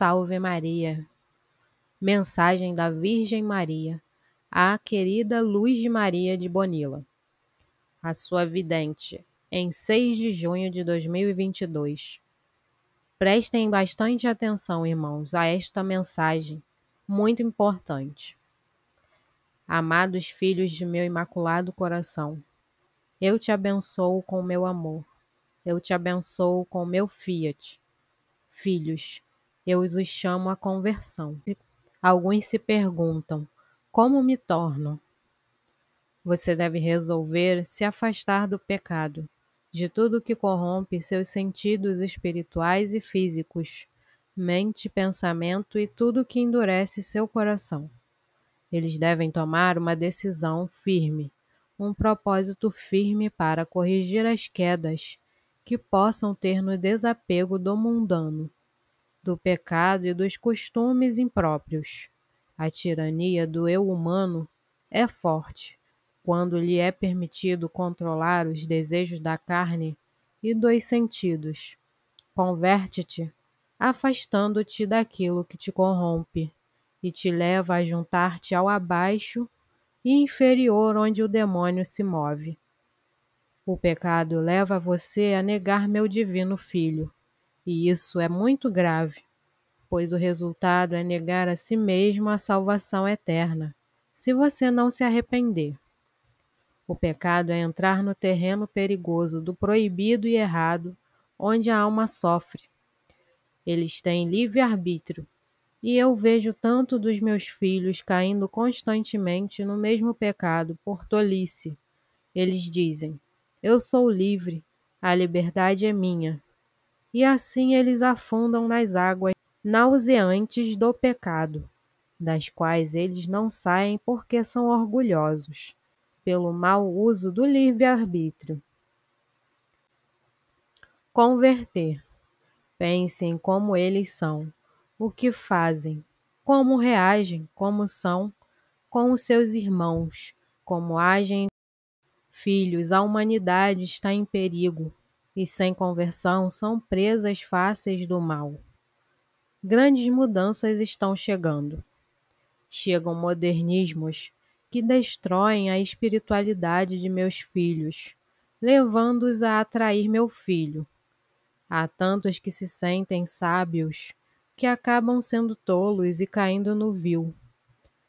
Salve Maria. Mensagem da Virgem Maria à querida Luz de Maria de Bonila. A sua vidente, em 6 de junho de 2022. Prestem bastante atenção, irmãos, a esta mensagem muito importante. Amados filhos de meu imaculado coração, eu te abençoo com meu amor. Eu te abençoo com meu fiat. Filhos, eu os chamo à conversão. Alguns se perguntam: como me torno? Você deve resolver se afastar do pecado, de tudo que corrompe seus sentidos espirituais e físicos, mente, pensamento e tudo que endurece seu coração. Eles devem tomar uma decisão firme, um propósito firme para corrigir as quedas que possam ter no desapego do mundano do pecado e dos costumes impróprios. A tirania do eu humano é forte quando lhe é permitido controlar os desejos da carne e dos sentidos. Converte-te, afastando-te daquilo que te corrompe e te leva a juntar-te ao abaixo e inferior onde o demônio se move. O pecado leva você a negar meu divino Filho e isso é muito grave, pois o resultado é negar a si mesmo a salvação eterna, se você não se arrepender. O pecado é entrar no terreno perigoso do proibido e errado, onde a alma sofre. Eles têm livre-arbítrio, e eu vejo tanto dos meus filhos caindo constantemente no mesmo pecado por tolice. Eles dizem: Eu sou livre, a liberdade é minha e assim eles afundam nas águas nauseantes do pecado, das quais eles não saem porque são orgulhosos, pelo mau uso do livre-arbítrio. Converter. Pensem como eles são, o que fazem, como reagem, como são com os seus irmãos, como agem. Filhos, a humanidade está em perigo e sem conversão são presas fáceis do mal. Grandes mudanças estão chegando. Chegam modernismos que destroem a espiritualidade de meus filhos, levando-os a atrair meu filho. Há tantos que se sentem sábios que acabam sendo tolos e caindo no vil.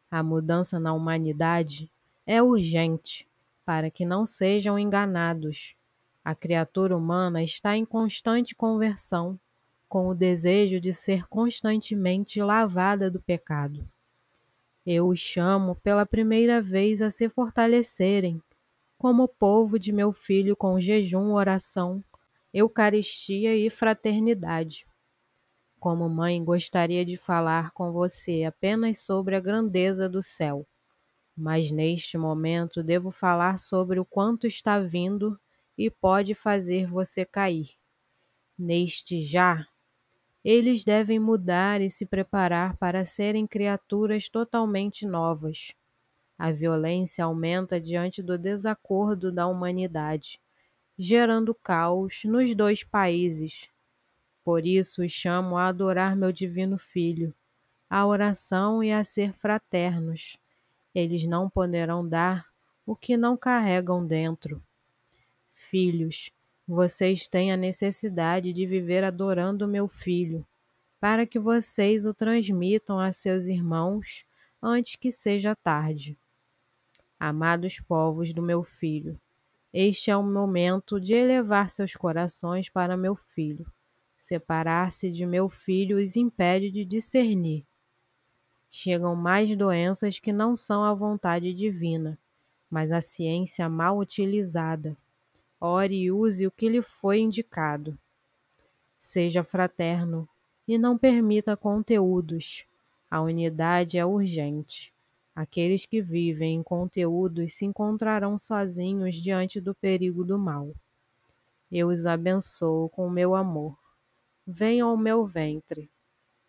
A mudança na humanidade é urgente para que não sejam enganados a criatura humana está em constante conversão, com o desejo de ser constantemente lavada do pecado. Eu os chamo pela primeira vez a se fortalecerem, como povo de meu filho com jejum, oração, eucaristia e fraternidade. Como mãe, gostaria de falar com você apenas sobre a grandeza do céu, mas neste momento devo falar sobre o quanto está vindo e pode fazer você cair. Neste já, eles devem mudar e se preparar para serem criaturas totalmente novas. A violência aumenta diante do desacordo da humanidade, gerando caos nos dois países. Por isso os chamo a adorar meu divino Filho, a oração e a ser fraternos. Eles não poderão dar o que não carregam dentro. Filhos, vocês têm a necessidade de viver adorando meu filho, para que vocês o transmitam a seus irmãos antes que seja tarde. Amados povos do meu filho, este é o momento de elevar seus corações para meu filho. Separar-se de meu filho os impede de discernir. Chegam mais doenças que não são a vontade divina, mas a ciência mal utilizada ore e use o que lhe foi indicado. Seja fraterno e não permita conteúdos. A unidade é urgente. Aqueles que vivem em conteúdos se encontrarão sozinhos diante do perigo do mal. Eu os abençoo com o meu amor. Venham ao meu ventre.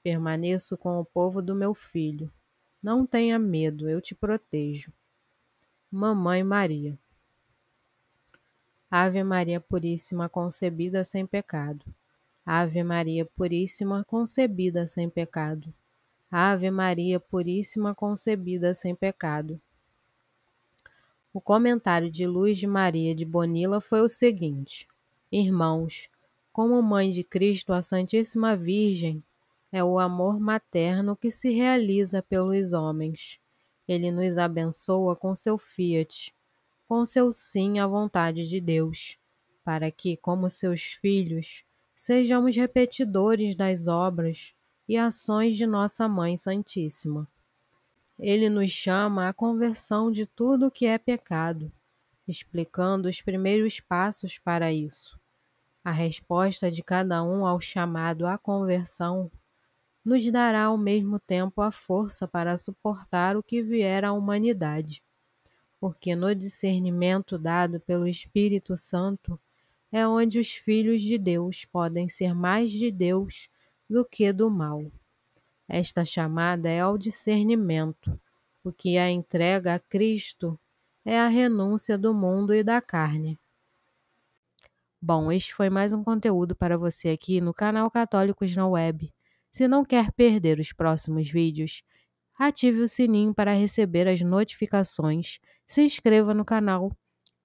Permaneço com o povo do meu filho. Não tenha medo, eu te protejo. Mamãe Maria. Ave Maria Puríssima, concebida sem pecado. Ave Maria Puríssima, concebida sem pecado. Ave Maria Puríssima, concebida sem pecado. O comentário de Luz de Maria de Bonilla foi o seguinte: Irmãos, como mãe de Cristo, a Santíssima Virgem é o amor materno que se realiza pelos homens. Ele nos abençoa com seu fiat, com seu sim à vontade de Deus, para que, como seus filhos, sejamos repetidores das obras e ações de nossa Mãe Santíssima. Ele nos chama à conversão de tudo o que é pecado, explicando os primeiros passos para isso. A resposta de cada um ao chamado à conversão nos dará ao mesmo tempo a força para suportar o que vier à humanidade, porque no discernimento dado pelo Espírito Santo é onde os filhos de Deus podem ser mais de Deus do que do mal. Esta chamada é ao discernimento, o que a entrega a Cristo é a renúncia do mundo e da carne. Bom, este foi mais um conteúdo para você aqui no canal Católicos na Web. Se não quer perder os próximos vídeos, ative o sininho para receber as notificações, se inscreva no canal,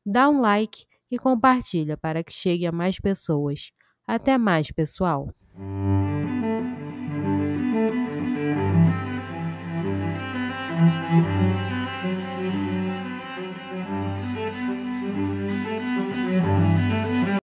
dá um like e compartilha para que chegue a mais pessoas. Até mais, pessoal!